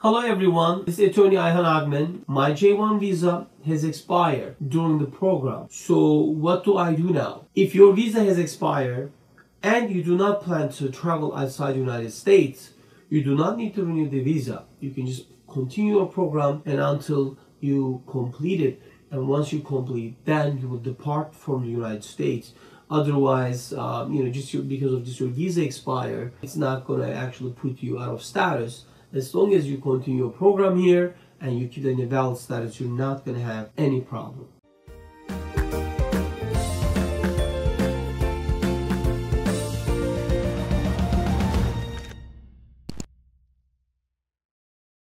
Hello everyone, this is Attorney Ayhan Ogmen. My J1 visa has expired during the program. So what do I do now? If your visa has expired and you do not plan to travel outside the United States, you do not need to renew the visa. You can just continue your program and until you complete it. And once you complete, then you will depart from the United States. Otherwise, um, you know, just because of just your visa expire, it's not going to actually put you out of status. As long as you continue your program here and you keep in the valid status, you're not going to have any problem.